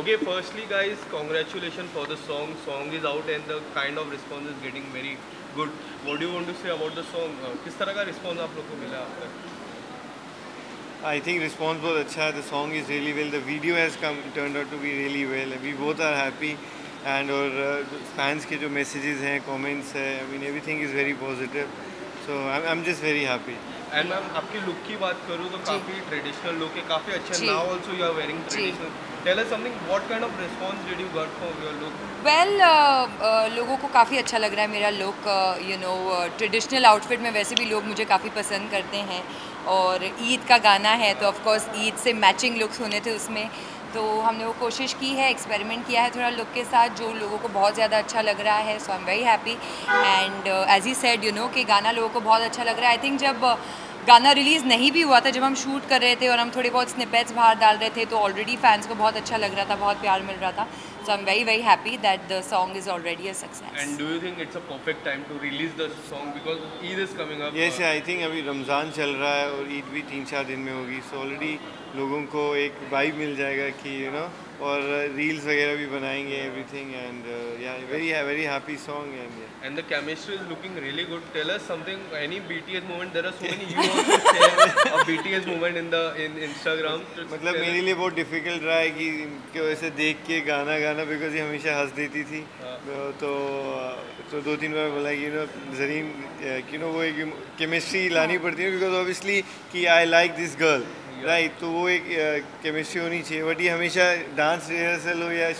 Okay firstly guys congratulation for the song song is out and the kind of response is getting very good what you want to say about the song किस तरह का response आप लोग को मिला आपका? I think response बहुत अच्छा है. The song is really well the video has come turn out to be really well we both are happy and और फैंस के जो मैसेजेस हैं कॉमेंट्स है I mean everything is very positive so I am just very happy and ma'am आपकी look की बात करूँ तो काफ़ी ट्रेडिशनल लुक है. काफ़ी अच्छा now also you are wearing traditional tell us something what kind of response did you got from your look well लोगों को काफ़ी अच्छा लग रहा है मेरा look you know traditional outfit में वैसे भी लोग मुझे काफ़ी पसंद करते हैं। और ईद का गाना है तो ऑफ़ कोर्स ईद से मैचिंग लुक्स होने थे उसमें। तो हमने वो कोशिश की है एक्सपेरिमेंट किया है थोड़ा लुक के साथ जो लोगों को बहुत ज़्यादा अच्छा लग रहा है so I am very happy and as he said you know कि गाना लोगों को बहुत अच्छा लग रहा है। आई थिंक जब uh, गाना रिलीज़ नहीं भी हुआ था जब हम शूट कर रहे थे और हम थोड़े बहुत स्निपेट्स बाहर डाल रहे थे तो ऑलरेडी फैंस को बहुत अच्छा लग रहा था बहुत प्यार मिल रहा था। So I am very very happy that the song is already a success and do you think it's a perfect time to release the song because Eid is coming up Yes, I think अभी रमज़ान चल रहा है और ईद भी तीन चार दिन में होगी. So already लोगों को एक वाइब मिल जाएगा कि you know और रील्स वगैरह भी बनाएँगे everything and yeah very very happy song and and the chemistry is looking really good tell us something any BTS moment there are so many you are a BTS moment in the in Instagram मतलब मेरे लिए बहुत difficult रहा है कि इनके वैसे देख के गाना गाना बिकॉज़ ये हमेशा हंस देती थी। तो, तो तो दो तीन बार बोला you know Zareen you know वो एक केमिस्ट्री लानी पड़ती है बिकॉज़ ऑब्वियसली कि I like this girl right तो वो एक केमिस्ट्री होनी चाहिए। बट ये हमेशा डांस रिहर्सल हो या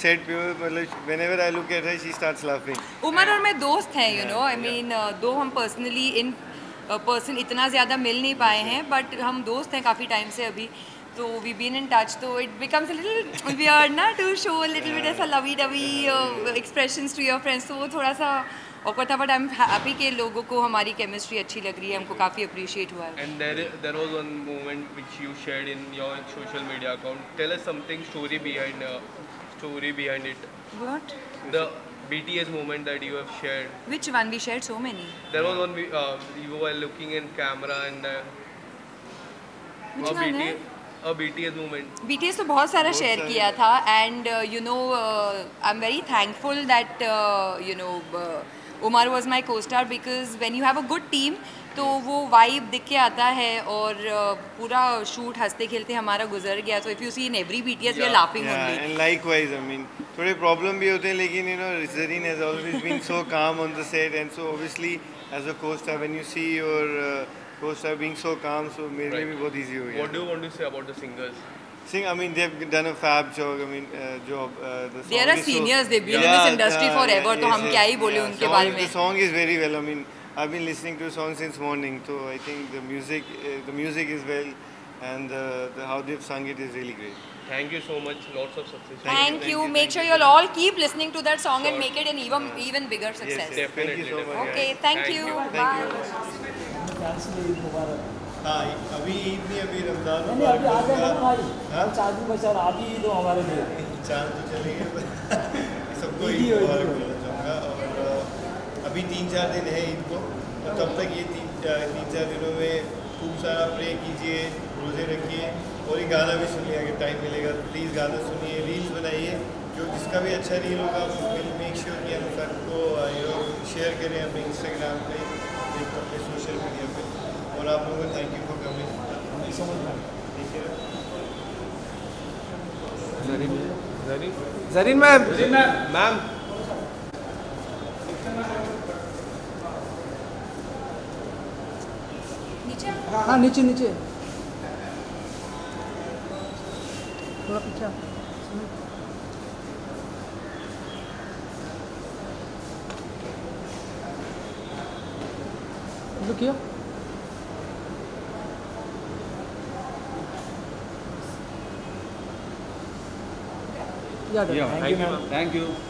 सेट पे मतलब whenever I look at her she starts laughing Umar और मैं दोस्त हैं यू नो आई मीन दो हम पर्सनली इन पर्सन इतना ज़्यादा मिल नहीं पाए हैं बट हम दोस्त हैं काफ़ी टाइम से अभी। तो वी बीन इन टच तो इट बिकम्स लिटिल वियर्ड ना टू शो लिटिल बिट ऐसा lovey dovey expressions to your friends तो वो थोड़ा सा awkward था बट आई एम हैप्पी कि लोगों को हमारी केमिस्ट्री अच्छी लग रही है हमको काफ़ी अप्रिशिएट हुआ है And there, there was one moment which you shared in your social media account. Tell us something story behind uh, story behind it. What? The BTS moment that you have shared. Which one? We shared so many. There was one we- uh, you were looking in camera and uh, Which one BTS BTS movement? BTS तो बहुत सारा बहुत किया था and uh, you know uh, I'm very thankful that uh, you know uh, Umar was my co-star because when you तो वो vibe दिख के आता है और uh, पूरा शूट हँसते खेलते हमारा गुजर गया। तो if you see in every B T S you're laughing likewise I mean थोड़े प्रॉब्लम भी होते हैं लेकिन you know रिजरीन has always been so calm on the set and so obviously as a co-star even you see your uh, co-star being so calm so मेरे लिए Right. भी बहुत easy हो गया. What do you want to say about the singers? Sing, I mean they've done a fab job. I mean uh, job. Uh, the They song are is so- seniors, they've been in Yeah, this industry yeah, forever, yeah, तो yes, हम yes, क्या ही बोले yeah. उनके Song- बारे में। The song is very well. I mean I've been listening to the song since morning, so I think the music uh, the music is well and uh, the, how they've sung it is really great. Thank you so much. Lots of success. Thank thank you. you, Make thank sure you. you'll all keep listening to that song and Sure. make it an even even bigger Yes, success. yes. Thank you so much. Okay, guys. thank, Thank you. you. Thank Bye. you. मुबारक हाँ अभी ईद नहीं अभी रमज़ान नहीं नहीं अभी आ गए भाई? चार बचा आप ही दो हमारे लिए चाँद तो चले गए सबको ईद ईद मुबारक ईद बोलना चाहूँगा और अभी तीन चार दिन है ईद को तो तब तक ये तीन चार तीन चार दिनों में खूब सारा प्रे कीजिए रोज़े रखिए और ये गाना भी सुनिए अगर टाइम मिलेगा तो प्लीज़ गाना सुनिए रील्स बनाइए जो जिसका भी अच्छा रील होगा मेक श्योर कि हम सबको शेयर करें अपने इंस्टाग्राम पे एक अपने सोशल मीडिया पे। और आप लोगों को thank you for coming thank you so much भाई ठीक है जरीन मैम नीचे? हाँ नीचे नीचे। थोड़ा पीछे Look here. Yeah, done. Yeah, thank, thank you, you, ma'am. ma'am. Thank you.